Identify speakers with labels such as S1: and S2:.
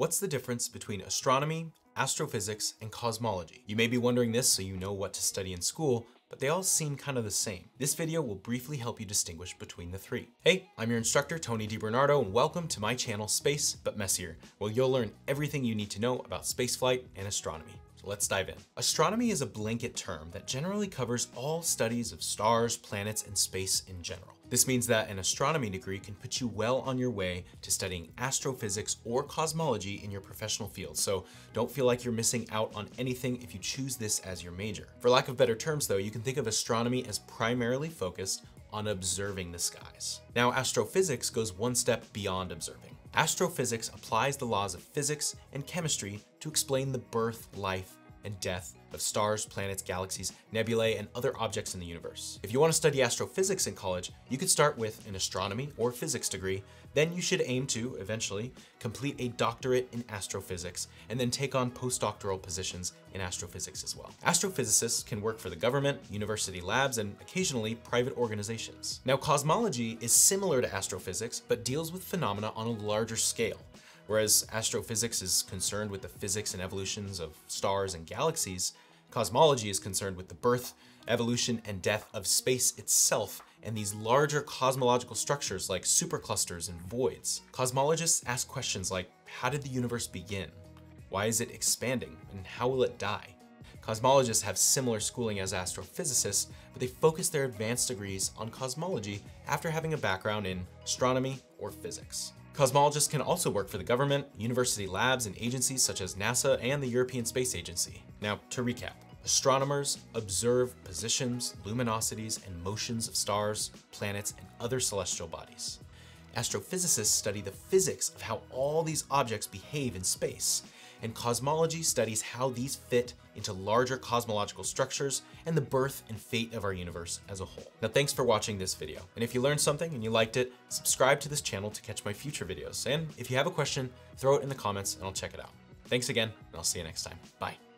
S1: What's the difference between astronomy, astrophysics, and cosmology? You may be wondering this so you know what to study in school, but they all seem kind of the same. This video will briefly help you distinguish between the three. Hey, I'm your instructor, Tony DiBernardo, and welcome to my channel, Space But Messier, where you'll learn everything you need to know about spaceflight and astronomy. Let's dive in. Astronomy is a blanket term that generally covers all studies of stars, planets, and space in general. This means that an astronomy degree can put you well on your way to studying astrophysics or cosmology in your professional field, so don't feel like you're missing out on anything if you choose this as your major. For lack of better terms though, you can think of astronomy as primarily focused on observing the skies. Now astrophysics goes one step beyond observing. Astrophysics applies the laws of physics and chemistry to explain the birth, life, and death of stars, planets, galaxies, nebulae, and other objects in the universe. If you want to study astrophysics in college, you could start with an astronomy or physics degree, then you should aim to, eventually, complete a doctorate in astrophysics, and then take on postdoctoral positions in astrophysics as well. Astrophysicists can work for the government, university labs, and occasionally private organizations. Now, cosmology is similar to astrophysics, but deals with phenomena on a larger scale. Whereas astrophysics is concerned with the physics and evolutions of stars and galaxies, cosmology is concerned with the birth, evolution, and death of space itself and these larger cosmological structures like superclusters and voids. Cosmologists ask questions like, how did the universe begin? Why is it expanding? And how will it die? Cosmologists have similar schooling as astrophysicists, but they focus their advanced degrees on cosmology after having a background in astronomy or physics. Cosmologists can also work for the government, university labs, and agencies such as NASA and the European Space Agency. Now, to recap, astronomers observe positions, luminosities, and motions of stars, planets, and other celestial bodies. Astrophysicists study the physics of how all these objects behave in space, and cosmology studies how these fit into larger cosmological structures and the birth and fate of our universe as a whole. Now thanks for watching this video, and if you learned something and you liked it, subscribe to this channel to catch my future videos, and if you have a question, throw it in the comments and I'll check it out. Thanks again, and I'll see you next time. Bye.